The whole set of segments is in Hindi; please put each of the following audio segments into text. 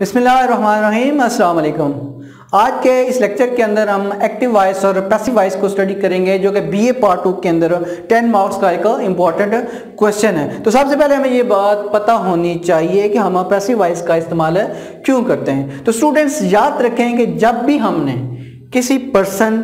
अस्सलाम वालेकुम आज के इस लेक्चर के अंदर हम एक्टिव वॉइस और पैसिव वॉइस को स्टडी करेंगे, जो कि बीए पार्ट टू के अंदर 10 मार्क्स का एक इंपॉर्टेंट क्वेश्चन है। तो सबसे पहले हमें ये बात पता होनी चाहिए कि हम पैसिव वॉइस का इस्तेमाल क्यों करते हैं। तो स्टूडेंट्स याद रखें कि जब भी हमने किसी पर्सन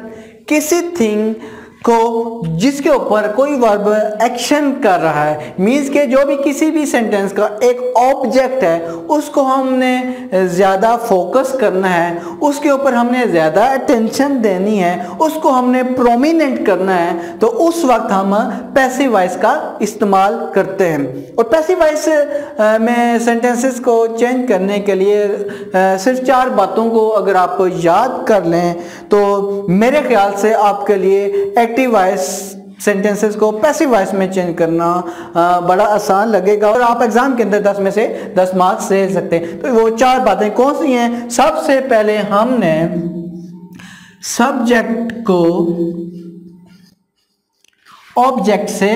किसी थिंग को, जिसके ऊपर कोई वर्ब एक्शन कर रहा है मीन्स के जो भी किसी भी सेंटेंस का एक ऑब्जेक्ट है, उसको हमने ज़्यादा फोकस करना है, उसके ऊपर हमने ज़्यादा अटेंशन देनी है, उसको हमने प्रोमिनेंट करना है तो उस वक्त हम पैसिव वॉइस का इस्तेमाल करते हैं। और पैसिव वॉइस में सेंटेंसेस को चेंज करने के लिए सिर्फ़ चार बातों को अगर आप याद कर लें तो मेरे ख्याल से आपके लिए एक्टिव वॉइस सेंटेंसेस को पैसिव वॉइस में चेंज करना बड़ा आसान लगेगा और आप एग्ज़ाम के अंदर 10 में से 10 मार्क्स ले सकते हैं। तो वो चार बातें कौन सी हैं? सबसे पहले हमने सब्जेक्ट को ऑब्जेक्ट से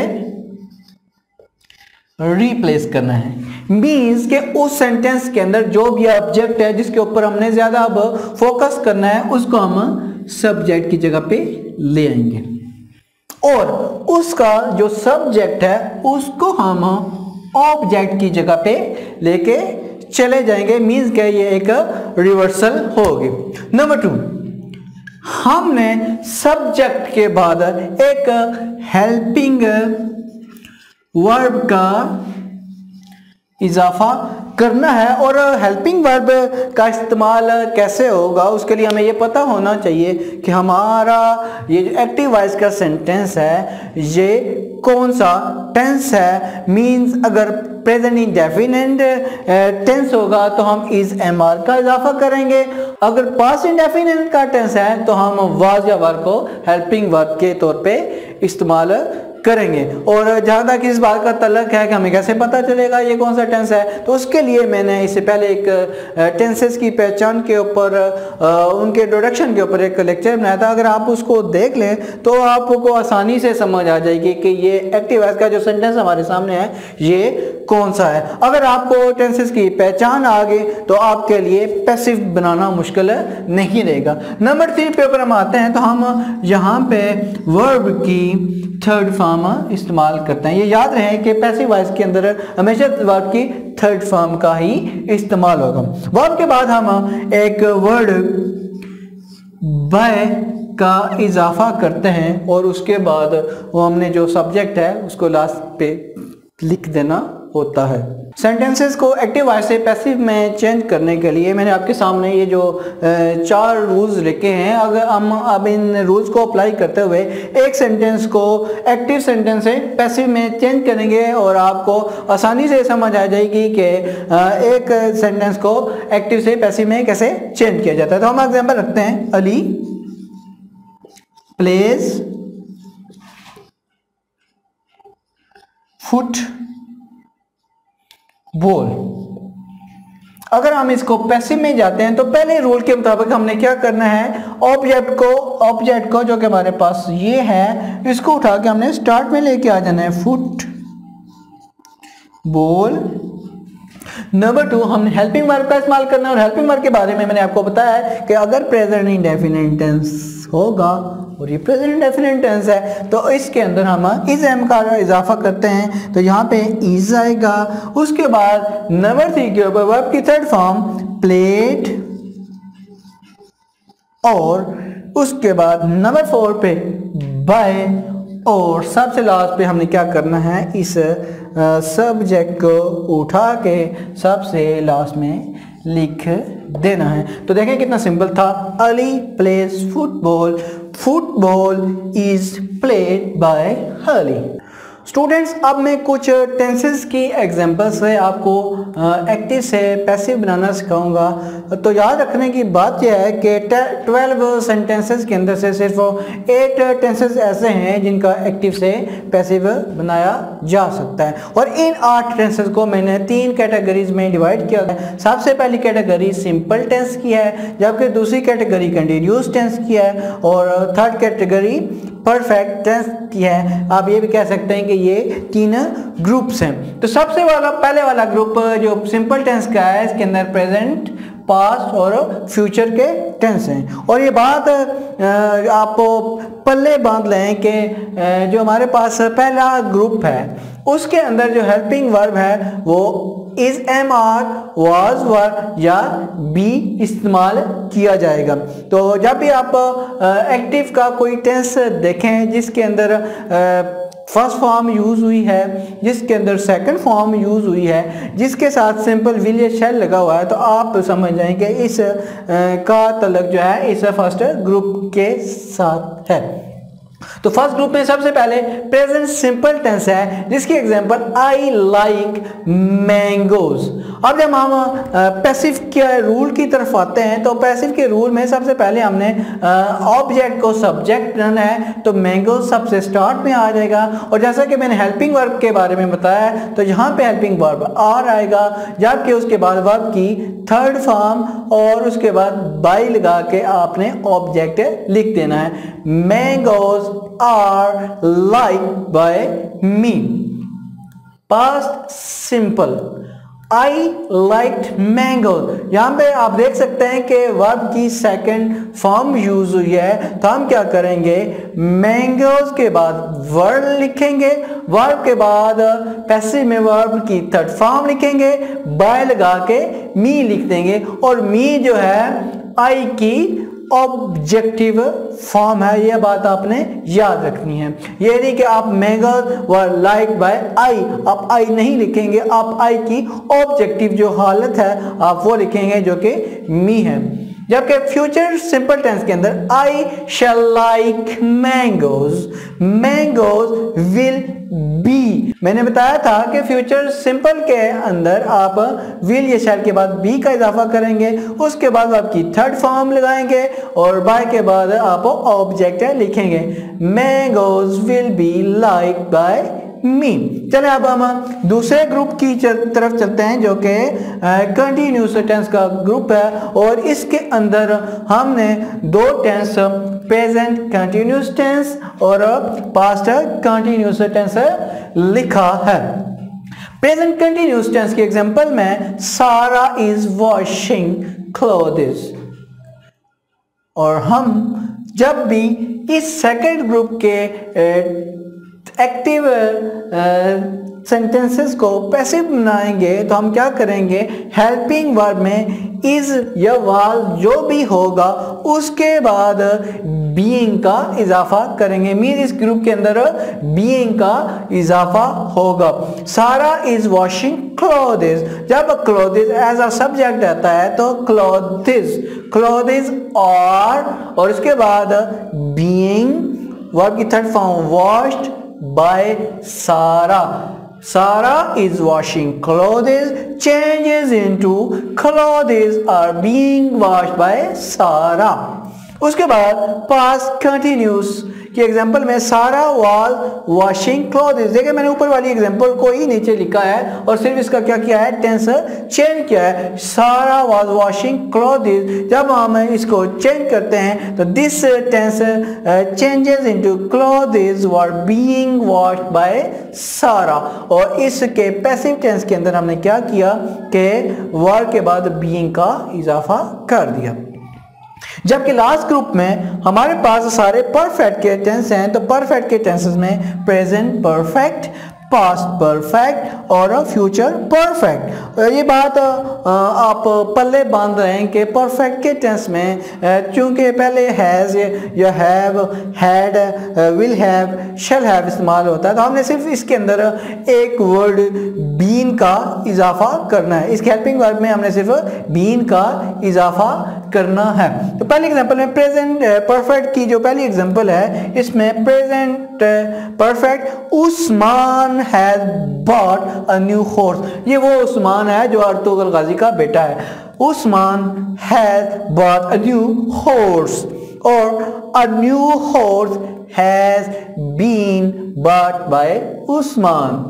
रिप्लेस करना है। मीन्स के उस सेंटेंस के अंदर जो भी ऑब्जेक्ट है, जिसके ऊपर हमने ज़्यादा अब फोकस करना है, उसको हम सब्जेक्ट की जगह पे ले आएँगे। और उसका जो सब्जेक्ट है, उसको हम ऑब्जेक्ट की जगह पे लेके चले जाएँगे। मीन्स क्या ये एक रिवर्सल होगी। नंबर टू हमने सब्जेक्ट के बाद एक हेल्पिंग वर्ब का इजाफा करना है और हेल्पिंग वर्ब का इस्तेमाल कैसे होगा, उसके लिए हमें ये पता होना चाहिए कि हमारा ये जो एक्टिव वॉइस का सेंटेंस है, ये कौन सा टेंस है? मींस अगर प्रेजेंट इंडेफिनेट टेंस होगा तो हम इज़ एम आर का इजाफा करेंगे। अगर पास इंडेफिनेट का टेंस है तो हम वाज या वर्ब को हेल्पिंग वर्ब के तौर पे इस्तेमाल करेंगे। और जहाँ तक इस बात का तलक है कि हमें कैसे पता चलेगा ये कौन सा टेंस है तो उसके लिए मैंने इससे पहले एक टेंसेस की पहचान के ऊपर उनके इंट्रोडक्शन के ऊपर एक लेक्चर बनाया था। अगर आप उसको देख लें तो आपको आसानी से समझ आ जाएगी कि ये एक्टिव वॉइस का जो सेंटेंस हमारे सामने है, ये कौन सा है। अगर आपको टेंसेस की पहचान आ गई तो आपके लिए पैसिव बनाना मुश्किल नहीं रहेगा। नंबर थ्री पे ऊपर हम आते हैं तो हम यहाँ पे वर्ब की थर्ड फॉर्म इस्तेमाल करते हैं। ये याद रहे कि पैसिव वॉइस के अंदर हमेशा वर्ब की थर्ड फॉर्म का ही इस्तेमाल होगा। वर्ब के बाद हम एक वर्ड बाय का इजाफा करते हैं और उसके बाद वो हमने जो सब्जेक्ट है, उसको लास्ट पे लिख देना। होता है। सेंटेंसेस को एक्टिव वॉइस से पैसिव में चेंज करने के लिए मैंने आपके सामने ये जो चार रूल्स लिखे हैं। अगर हम अब इन रूल्स को अप्लाई करते हुए एक सेंटेंस को एक्टिव सेंटेंस से पैसिव में चेंज करेंगे और आपको आसानी से समझ आ जाएगी कि एक सेंटेंस को एक्टिव से पैसिव में कैसे चेंज किया जाता है। तो हम एग्ज़ाम्पल रखते हैं। अली प्लेस फुट बोल। अगर हम इसको पैसिव में जाते हैं तो पहले रूल के मुताबिक हमने क्या करना है? ऑब्जेक्ट को ऑब्जेक्ट को जो कि हमारे पास ये है, इसको उठा के हमने स्टार्ट में लेके आ जाना है, फुट। बोल। नंबर टू, हमने हेल्पिंग वर्ब का इस्तेमाल करना है, और हेल्पिंग वर्ब के बारे में मैंने आपको बताया है कि अगर प्रेजेंट इंडेफिनेट टेंस होगा। और ये प्रेजेंट डेफिनेट टेंस है। तो इसके अंदर हम इस एम का इजाफा करते हैं। तो यहाँ पे इज़ आएगा। उसके बाद नंबर थ्री के ऊपर वर्ब की थर्ड फॉर्म प्लेट और उसके बाद नंबर फोर पे बाय और सबसे लास्ट पे हमने क्या करना है? इस सब्जेक्ट को उठा के सबसे लास्ट में लिख देना है। तो देखें कितना सिंपल था। Ali plays football. Football is played by Ali students अब मैं कुछ टेंसेस की एग्जांपल से आपको एक्टिव से पैसिव बनाना सिखाऊँगा। तो याद रखने की बात यह है कि ट्वेल्व सेंटेंसेस के अंदर से सिर्फ़ एट टेंसेस ऐसे हैं जिनका एक्टिव से पैसिव बनाया जा सकता है। और इन आठ टेंसेस को मैंने तीन कैटेगरीज में डिवाइड किया है। सबसे पहली कैटेगरी सिंपल टेंस की है, जबकि दूसरी कैटेगरी कंटिन्यूस टेंस की है, और थर्ड कैटेगरी परफेक्ट टेंस की है। आप ये भी कह सकते हैं कि ये तीन ग्रुप्स हैं। तो सबसे वाला, पहले वाला ग्रुप जो सिंपल टेंस का है, इसके अंदर प्रेजेंट पास और फ्यूचर के टेंस हैं। और ये बात आप पल्ले बाँध लें कि जो हमारे पास पहला ग्रुप है, उसके अंदर जो हेल्पिंग वर्ब है, वो is am are was were या बी इस्तेमाल किया जाएगा। तो जब भी आप एक्टिव का कोई टेंस देखें जिसके अंदर फ़र्स्ट फॉर्म यूज़ हुई है जिसके अंदर सेकंड फॉर्म यूज़ हुई है जिसके साथ सिंपल विल या शेल लगा हुआ है तो आप समझ जाएँगे इस आ, का तलक जो है इस फ़र्स्ट ग्रुप के साथ है। तो फ़र्स्ट ग्रुप में सबसे पहले प्रेजेंट सिंपल टेंस है, जिसकी एग्जांपल आई लाइक मैंगोज अब जब हम पैसिव के रूल की तरफ़ आते हैं तो पैसिव के रूल में सबसे पहले हमने ऑब्जेक्ट को सब्जेक्ट रन है तो मैंगो सबसे स्टार्ट में आ जाएगा। और जैसा कि मैंने हेल्पिंग वर्ब के बारे में बताया तो यहाँ पे हेल्पिंग वर्ब आर आएगा, जबकि उसके बाद वर्ब की थर्ड फॉर्म और उसके बाद बाई लगा के आपने ऑब्जेक्ट लिख देना है। Mangoes are liked by me. Past simple. I like mango यहाँ पे आप देख सकते हैं कि वर्ब की सेकंड फॉर्म यूज़ हुई है। तो हम क्या करेंगे? मैंगोज के बाद वर्ड लिखेंगे। वर्ब के बाद पैसे में वर्ब की थर्ड फॉर्म लिखेंगे। बाय लगा के मी लिख देंगे। और मी जो है आई की ऑब्जेक्टिव फॉर्म है यह बात आपने याद रखनी है। ये नहीं कि आप मेगा व लाइक बाय आई आप आई नहीं लिखेंगे, आप आई की ऑब्जेक्टिव जो हालत है, आप वो लिखेंगे जो कि मी है। जबकि फ्यूचर सिंपल टेंस के अंदर I shall like mangoes mangoes will be मैंने बताया था कि फ्यूचर सिंपल के अंदर आप विल या शेल के बाद बी का इजाफा करेंगे, उसके बाद आपकी थर्ड फॉर्म लगाएँगे, और बाय के बाद आप ऑब्जेक्ट लिखेंगे। Mangoes will be like by me चले अब हम दूसरे ग्रुप की तरफ़ चलते हैं जो कि कंटिन्यूस टेंस का ग्रुप है और इसके अंदर हमने दो टेंस प्रेजेंट कंटिन्यूस टेंस और पास्ट कंटिन्यूस टेंस लिखा है। प्रेजेंट कंटिन्यूस टेंस के एग्जांपल में सारा इज़ वॉशिंग क्लोथ्स और हम जब भी इस सेकंड ग्रुप के एक्टिव सेंटेंसेस uh, को पैसिव बनाएँगे तो हम क्या करेंगे? हेल्पिंग वर्ब में इज़ या वाज जो भी होगा उसके बाद बीइंग का इजाफा करेंगे। मीन इस ग्रुप के अंदर बीइंग का इजाफा होगा। सारा इज़ वॉशिंग क्लोथिस जब क्लोथिस एज अ सब्जेक्ट आता है तो क्लोथिस क्लोथिस और और इसके बाद बीइंग वर्ब की third form washed by Sarah. Sarah is washing clothes, changes into clothes are being washed by Sarah. उसके बाद past continuous कि एग्ज़ाम्पल में सारा वॉल वॉशिंग क्लॉथ देखिए, मैंने ऊपर वाली एग्ज़ाम्पल को ही नीचे लिखा है और सिर्फ़ इसका क्या किया है? टेंस चेंज किया है। सारा वॉज़ वॉशिंग क्लॉथ जब हम इसको चेंज करते हैं तो this tense changes into cloth were being washed by Sarah. और इसके पैसिव टेंस के अंदर हमने क्या किया? कि वर्ड के बाद बीइंग का इजाफा कर दिया। जबकि लास्ट ग्रुप में हमारे पास सारे परफेक्ट के टेंस हैं तो परफेक्ट के टेंसेस में प्रेजेंट परफेक्ट पास्ट परफेक्ट और फ्यूचर परफेक्ट ये बात आप पल्ले बाँध रहे हैं कि परफेक्ट के टेंस में चूँकि पहले हैज़ या have had will have shall have इस्तेमाल होता है तो हमने सिर्फ़ इसके अंदर एक वर्ड बीन का इजाफा करना है। इसके हेल्पिंग वर्ड में हमने सिर्फ़ बीन का इजाफा करना है। तो पहले एग्जांपल में प्रेजेंट परफेक्ट की जो पहली एग्जांपल है, इसमें present perfect Usman has bought a new horse ये वो उस्मान है जो अर्तुगल गाजी का बेटा है। Usman has bought a new horse और a new horse has been bought by Usman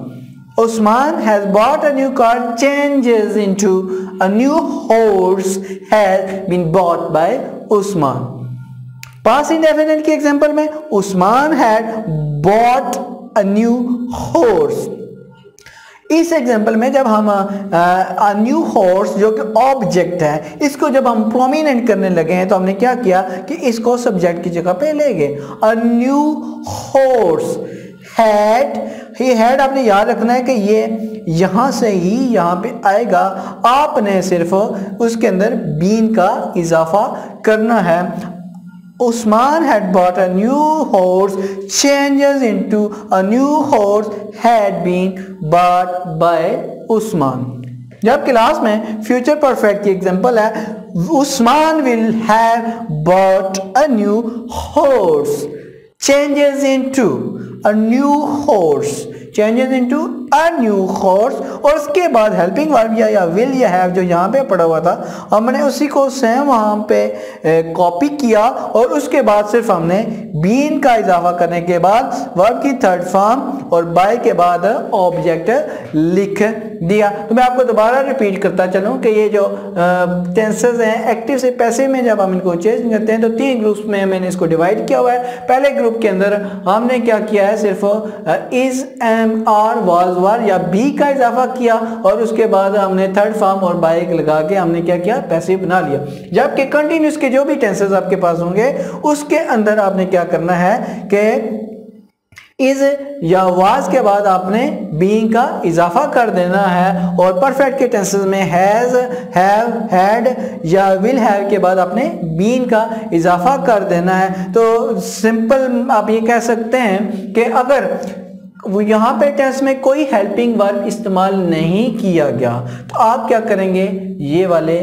Usman has bought a new car, changes into a new horse has been bought by Usman. Past indefinite की एग्जांपल में Usman had bought a new horse इस एग्जांपल में जब हम, अ न्यू हॉर्स जो कि ऑब्जेक्ट है, इसको जब हम प्रोमिनेंट करने लगे हैं तो हमने क्या किया कि इसको सब्जेक्ट की जगह पे ले गए। अ न्यू हॉर्स हैड ही हैड आपने याद रखना है कि ये यहाँ से ही यहाँ पे आएगा आपने सिर्फ़ उसके अंदर बीन का इजाफा करना है Usman had bought a new horse. Changes into a new horse had been bought by Usman. जब क्लास में फ्यूचर परफेक्ट की एग्जांपल है Usman will have bought a new horse changes into a new horse changes into a new horse और उसके बाद हेल्पिंग वर्ब या, या विल या हैव जो यहाँ पे पड़ा हुआ था हमने उसी को सेम वहाँ पे कॉपी किया और उसके बाद सिर्फ़ हमने बीन का इजाफा करने के बाद वर्ब की थर्ड फॉर्म और बाय के बाद ऑब्जेक्ट लिख दिया तो मैं आपको दोबारा रिपीट करता चलूँ कि ये जो टेंसेज हैं एक्टिव से पैसे में जब हम इनको चेंज करते हैं तो तीन ग्रुप्स में मैंने इसको डिवाइड किया हुआ है। पहले ग्रुप के अंदर हमने क्या किया है, सिर्फ़ is am are was were या बी का इजाफा किया, और उसके बाद हमने थर्ड फॉर्म और बाइक लगा के हमने क्या किया पैसिव बना लिया। जबकि कंटिन्यूस के जो भी टेंसेज आपके पास होंगे, उसके अंदर आपने क्या करना है कि इज़ या वाज के बाद आपने बीइंग का इजाफा कर देना है और परफेक्ट के टेंसेस में हैज़ हैव हैड या विल हैव के बाद आपने बीन का इजाफा कर देना है। तो सिंपल आप ये कह सकते हैं कि अगर वो यहाँ पे टेंस में कोई हेल्पिंग वर्ब इस्तेमाल नहीं किया गया तो आप क्या करेंगे? ये वाले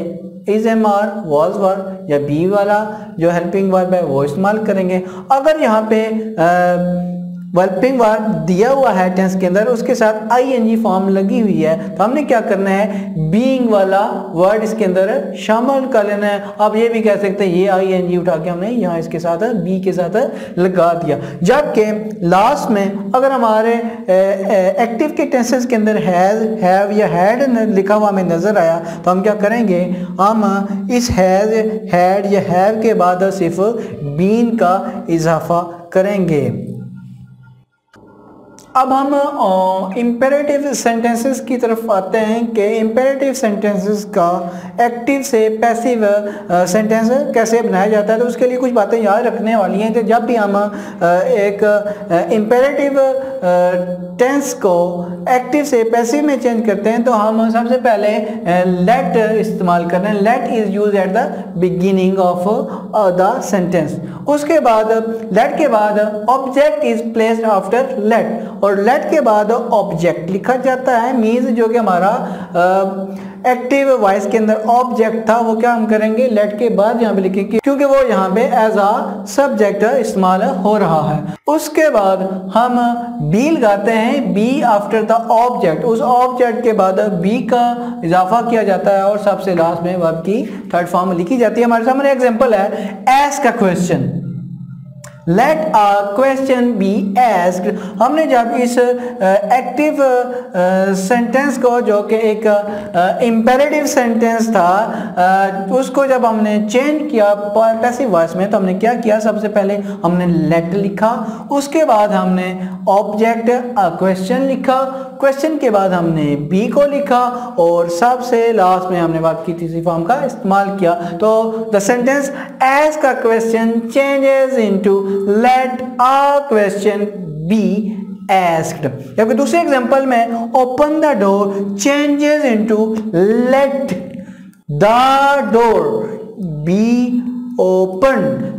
is am are was verb या बी वाला जो हेल्पिंग वर्ब है वो इस्तेमाल करेंगे। अगर यहाँ पे आ, वेल्पिंग वर्ब दिया हुआ है टेंस के अंदर, उसके साथ आई एन जी फॉर्म लगी हुई है। तो हमने क्या करना है? बीइंग वाला वर्ड इसके अंदर शामिल कर लेना है। आप ये भी कह सकते हैं, ये आई एन जी उठा के हमने यहाँ इसके साथ बी के साथ लगा दिया। जबकि लास्ट में अगर हमारे एक्टिव के टेंसेस के अंदर हैज़ हैव या हैड लिखा हुआ हमें नज़र आया तो हम क्या करेंगे? हम इस हैज़ हैड या हैव के बाद सिर्फ़ बीन का इजाफा करेंगे। अब हम इम्पेरेटिव सेंटेंसेस की तरफ़ आते हैं कि इम्पेरेटिव सेंटेंसेस का एक्टिव से पैसिव सेंटेंस कैसे बनाया जाता है तो उसके लिए कुछ बातें याद रखने वाली हैं कि जब भी हम एक इम्पेरेटिव टेंस को एक्टिव से पैसिव में चेंज करते हैं तो हम सबसे पहले लेट इस्तेमाल कर रहे हैं। Let is use at the beginning of the sentence उसके बाद लेट के बाद object is placed after let और लेट के बाद ऑब्जेक्ट लिखा जाता है मीन्स जो कि हमारा एक्टिव वॉइस के अंदर ऑब्जेक्ट था, वो क्या हम करेंगे? लेट के बाद यहाँ पे लिखेंगे, क्योंकि वो यहाँ पे एज आ सब्जेक्ट इस्तेमाल हो रहा है। उसके बाद हम बी लगाते हैं बी आफ्टर द ऑब्जेक्ट उस ऑब्जेक्ट के बाद बी का इजाफा किया जाता है और सबसे लास्ट में वर्ब की थर्ड फॉर्म लिखी जाती है। हमारे सामने एग्ज़ाम्पल है एस का question let a question be asked हमने जब इस एक्टिव सेंटेंस को, जो कि एक इम्पेरेटिव सेंटेंस था उसको जब हमने चेंज किया पैसिव वॉइस में तो हमने क्या किया? सबसे पहले हमने लेट लिखा। उसके बाद हमने ऑब्जेक्ट अ क्वेश्चन लिखा। क्वेश्चन के बाद हमने बी को लिखा। और सबसे लास्ट में हमने बात की तीसरी फॉर्म का इस्तेमाल किया। तो द सेंटेंस एज का question changes into let a question be asked. जबकि दूसरे एग्जांपल में open the door changes into let the door be open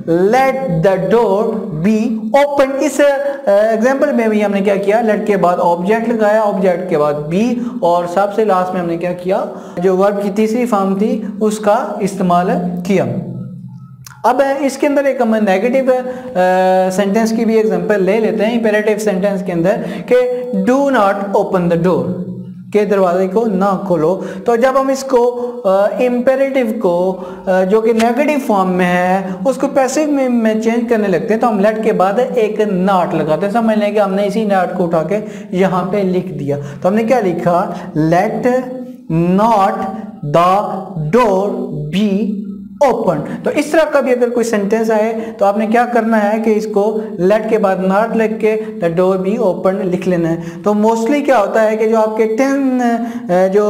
let the door be open इस एग्जांपल uh, में भी हमने क्या किया? लेट के बाद ऑब्जेक्ट लगाया ऑब्जेक्ट के बाद बी और सबसे लास्ट में हमने क्या किया? जो वर्ब की तीसरी फॉर्म थी उसका इस्तेमाल किया। अब इसके अंदर एक नेगेटिव सेंटेंस की भी एग्जांपल ले लेते हैं इंपेरेटिव सेंटेंस के अंदर कि do not open the door के दरवाजे को ना खोलो। तो जब हम इसको इम्पेरेटिव को आ, जो कि नेगेटिव फॉर्म में है उसको पैसिव में, में चेंज करने लगते हैं तो हम लेट के बाद एक नाट लगाते हैं। समझ लें कि हमने इसी नाट को उठा के यहाँ पे लिख दिया। तो हमने क्या लिखा? Let not the door be open तो इस तरह का भी अगर कोई सेंटेंस आए तो आपने क्या करना है कि इसको लेट के बाद नॉट लिख के द डोर बी ओपन लिख लेना है। तो मोस्टली क्या होता है कि जो आपके टेन जो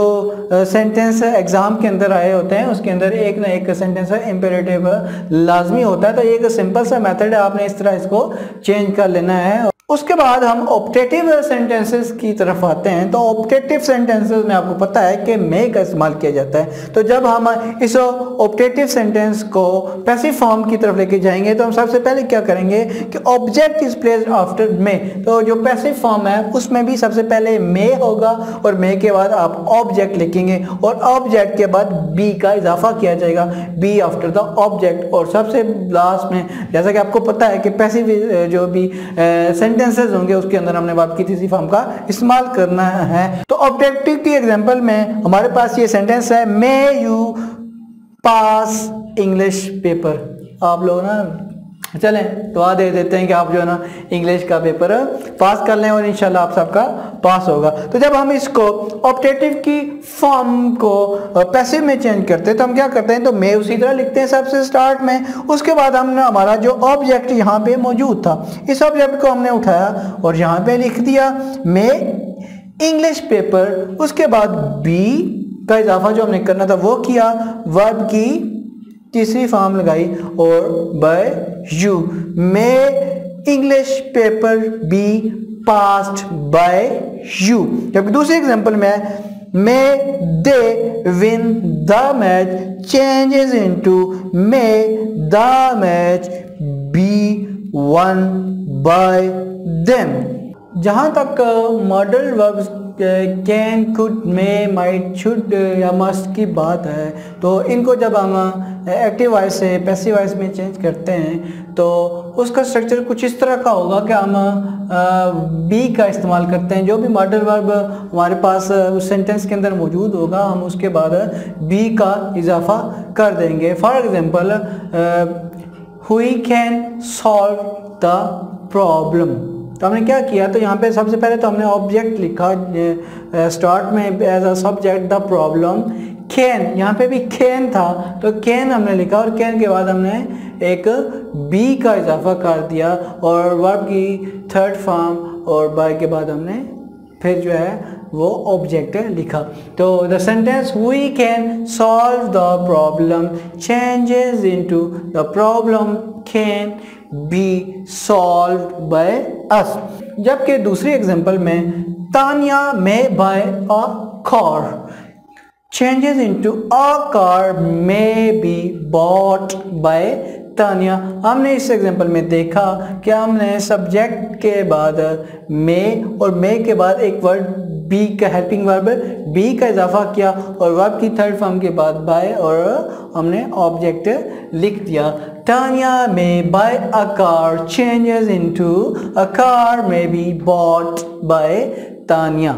सेंटेंस एग्ज़ाम के अंदर आए होते हैं, उसके अंदर एक ना एक सेंटेंस इंपेरेटिव लाजमी होता है। तो एक सिंपल सा मेथड है, आपने इस तरह इसको चेंज कर लेना है। उसके बाद हम ऑप्टेटिव सेंटेंसेस की तरफ़ आते हैं। तो ऑप्टेटिव सेंटेंसेस में आपको पता है कि मे का इस्तेमाल किया जाता है। तो जब हम इस ऑप्टेटिव सेंटेंस को पैसिव फॉर्म की तरफ़ लेके जाएँगे तो हम सबसे पहले क्या करेंगे कि object is place after may तो जो पैसिव फॉर्म है, उसमें भी सबसे पहले मे होगा और मे के बाद आप ऑब्जेक्ट लिखेंगे और ऑब्जेक्ट के बाद बी का इजाफा किया जाएगा। बी आफ्टर द ऑब्जेक्ट और सबसे लास्ट में, जैसा कि आपको पता है कि पैसिव जो भी सेंटेंस सेंटेंसेस होंगे, उसके अंदर हमने बात की थी फॉर्म का इस्तेमाल करना है। तो ऑब्जेक्टिव की एग्ज़ाम्पल में हमारे पास ये सेंटेंस है may you pass English paper आप लोग ना चलें आ दे देते हैं कि आप जो है ना इंग्लिश का पेपर पास कर लें और इंशाल्लाह आप सबका पास होगा। तो जब हम इसको ऑप्टेटिव की फॉर्म को पैसिव में चेंज करते हैं तो हम क्या करते हैं? तो मे उसी तरह लिखते हैं सबसे स्टार्ट में। उसके बाद हमने हमारा जो ऑब्जेक्ट यहाँ पे मौजूद था, इस ऑब्जेक्ट को हमने उठाया और यहाँ पे लिख दिया, मे इंग्लिश पेपर उसके बाद बी का इजाफा जो हमने करना था वो किया वर्ब की तीसरी फॉर्म लगाई और by you may English paper be passed by you जबकि दूसरे एग्जांपल में may they win the match changes into may the match be won by them जहाँ तक modal verbs can could may might should या मस्ट की बात है तो इनको जब हम एक्टिव वॉइस से पैसिव वॉइस में चेंज करते हैं तो उसका स्ट्रक्चर कुछ इस तरह का होगा कि हम बी का इस्तेमाल करते हैं, जो भी मॉडल वर्ब हमारे पास उस सेंटेंस के अंदर मौजूद होगा, हम उसके बाद बी का इजाफा कर देंगे। For example we can solve the problem तो हमने क्या किया तो यहाँ पे सबसे पहले तो हमने ऑब्जेक्ट लिखा स्टार्ट में as a subject the problem can यहाँ पे भी कैन था तो कैन हमने लिखा और कैन के बाद हमने एक बी का इजाफा कर दिया और वर्ब की थर्ड फॉर्म और बाय के बाद हमने फिर जो है वो ऑब्जेक्ट लिखा। तो the sentence we can solve the problem changes into the problem can be solve by us जबकि दूसरी एग्जांपल में, Tania may buy a car changes into a car may be bought by Tania. हमने इस एग्जांपल में देखा कि हमने सब्जेक्ट के बाद मे और मे के बाद एक वर्ड बी का हेल्पिंग वर्ब बी का इजाफा किया और वर्ब की थर्ड फॉर्म के बाद बाय और हमने ऑब्जेक्ट लिख दिया. Tania may buy a car changes into a car may be bought by Tania.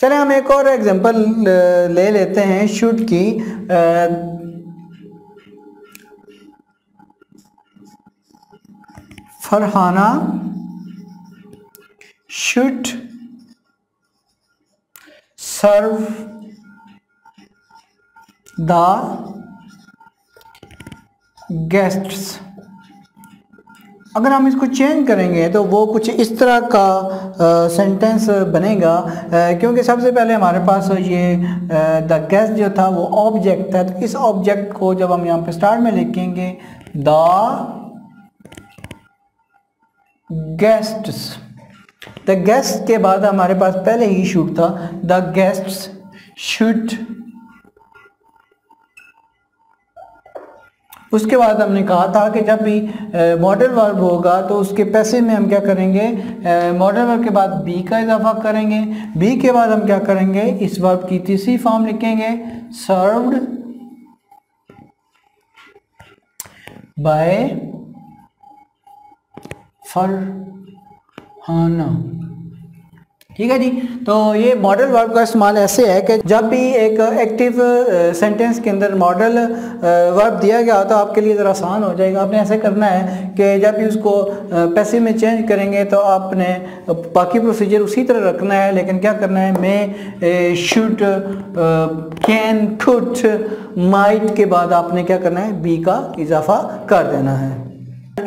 चले, हम एक और एग्जांपल ले लेते हैं शुड की. Farhana should serve the guests अगर हम इसको चेंज करेंगे तो वो कुछ इस तरह का सेंटेंस बनेगा आ, क्योंकि सबसे पहले हमारे पास ये द गेस्ट जो था वो ऑब्जेक्ट था। तो इस ऑब्जेक्ट को जब हम यहाँ पे स्टार्ट में लिखेंगे द गेस्ट्स द गेस्ट के बाद हमारे पास पहले ही शूट था। द गेस्ट शुड उसके बाद हमने कहा था कि जब भी मॉडल वर्ब होगा तो उसके पैसे में हम क्या करेंगे? मॉडल वर्ब के बाद बी का इजाफा करेंगे। बी के बाद हम क्या करेंगे? इस वर्ब की तीसरी फॉर्म लिखेंगे। सर्व्ड बाय फरहाना ठीक है जी। तो ये मॉडल वर्ब का इस्तेमाल ऐसे है कि जब भी एक एक्टिव सेंटेंस के अंदर मॉडल वर्ब दिया गया तो आपके लिए ज़रा आसान हो जाएगा। आपने ऐसे करना है कि जब भी उसको पैसे में चेंज करेंगे तो आपने बाकी प्रोसीजर उसी तरह रखना है। लेकिन क्या करना है? May should can could might के बाद आपने क्या करना है? बी का इजाफा कर देना है।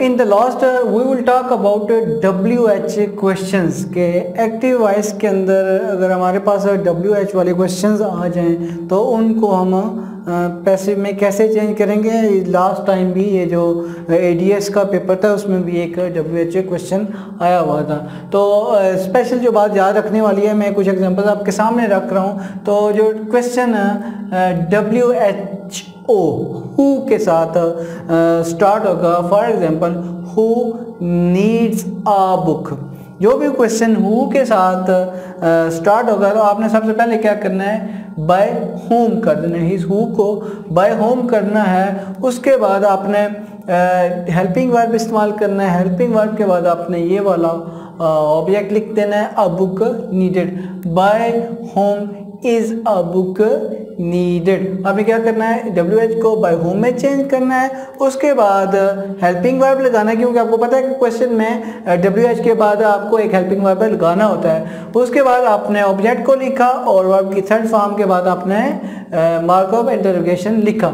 In the last we will talk about W H question के एक्टिव वाइस के अंदर अगर हमारे पास डब्ल्यू एच वाले क्वेश्चन आ जाएँ तो उनको हम पैसिव में कैसे चेंज करेंगे? लास्ट टाइम भी ये जो एडीएस का पेपर था, उसमें भी एक डब्ल्यू क्वेश्चन आया हुआ था। तो स्पेशल जो बात याद रखने वाली है, मैं कुछ एग्जांपल आपके सामने रख रहा हूँ। तो जो question W H O who के साथ स्टार्ट होगा। For example who needs a book जो भी क्वेश्चन हु के साथ स्टार्ट होगा तो आपने सबसे पहले क्या करना है? बाय होम कर देना है। इस हु को बाय होम करना है। उसके बाद आपने हेल्पिंग वर्ब इस्तेमाल करना है। हेल्पिंग वर्ब के बाद आपने ये वाला ऑब्जेक्ट लिख देना है a book needed by whom is a book needed आपने क्या करना है? डब्ल्यू एच को बाय होम में चेंज करना है? उसके बाद हेल्पिंग वर्ब लगाना है, क्योंकि आपको पता है कि क्वेश्चन में डब्ल्यू एच के बाद आपको एक हेल्पिंग वर्ब लगाना होता है। उसके बाद आपने ऑब्जेक्ट को लिखा और वर्ब की थर्ड फॉर्म के बाद आपने मार्क ऑफ़ इंटरोगेशन लिखा।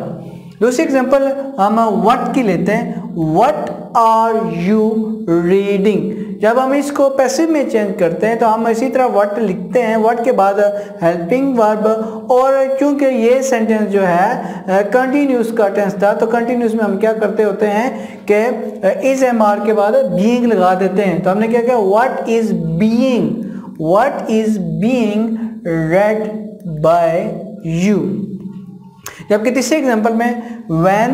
दूसरी एग्जांपल हम वट की लेते हैं? वट आर यू रीडिंग जब हम इसको पैसिव में चेंज करते हैं तो हम इसी तरह वर्ड लिखते हैं। वर्ड के बाद हेल्पिंग वर्ब और क्योंकि ये सेंटेंस जो है कंटिन्यूस का टेंस था तो कंटिन्यूस में हम क्या करते होते हैं कि इज़ एम आर के बाद बीइंग लगा देते हैं। तो हमने क्या किया? What is being what is being read by you जबकि तीसरे एग्ज़ाम्पल में when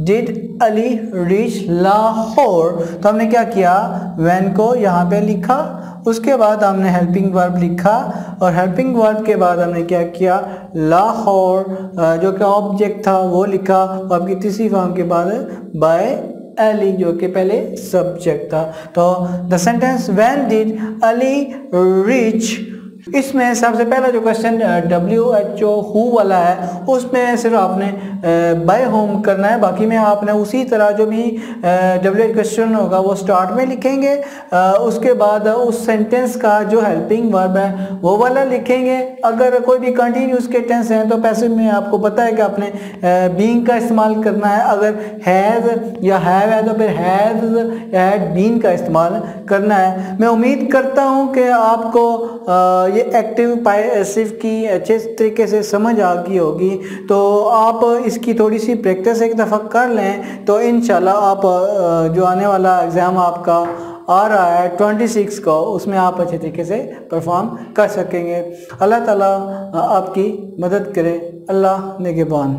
did Ali reach Lahore. तो हमने क्या किया? वैन को यहाँ पे लिखा। उसके बाद हमने हेल्पिंग वर्ब लिखा। और हेल्पिंग वर्ब के बाद हमने क्या किया? लाहौर जो कि ऑब्जेक्ट था, वो लिखा। और आपकी तीसरी फॉर्म के बाद? बाय अली, जो कि पहले सब्जेक्ट था। तो the sentence when did Ali reach इसमें सबसे पहला जो question W H O who वाला है, उसमें सिर्फ़ आपने बाय होम करना है, बाकी में आपने उसी तरह जो भी डब्ल्यू एच क्वेश्चन होगा, वो स्टार्ट में लिखेंगे उसके बाद उस सेंटेंस का जो हेल्पिंग वर्ब है, वो वाला लिखेंगे। अगर कोई भी कंटिन्यूस के टेंस हैं तो पैसे में आपको पता है कि आपने बींग का इस्तेमाल करना है। अगर हैज़ या हैव है तो फिर हैज़ या हैड बीन का इस्तेमाल करना है। मैं उम्मीद करता हूँ कि आपको ये एक्टिव पैसिव की अच्छे तरीके से समझ आ गई होगी। तो आप इसकी थोड़ी सी प्रैक्टिस एक दफ़ा कर लें तो इन आप जो आने वाला एग्ज़ाम आपका आ रहा है ट्वेंटी सिक्स को, उसमें आप अच्छे तरीके से परफॉर्म कर सकेंगे। अल्लाह ताला आपकी मदद करे। अल्लाह निगेबान